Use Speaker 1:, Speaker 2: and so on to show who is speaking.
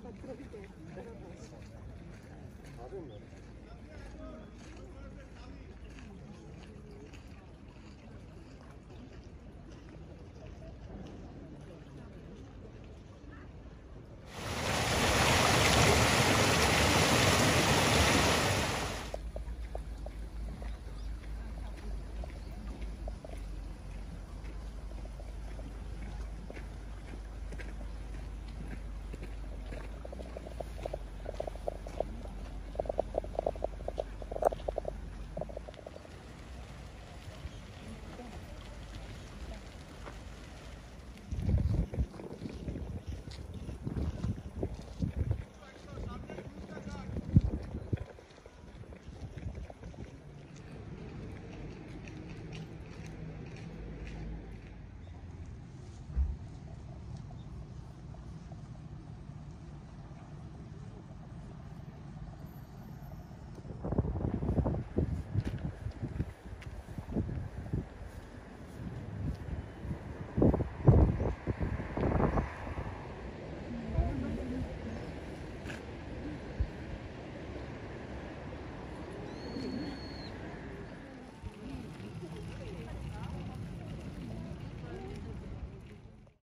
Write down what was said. Speaker 1: 가 들어올 때 여러분.
Speaker 2: acting.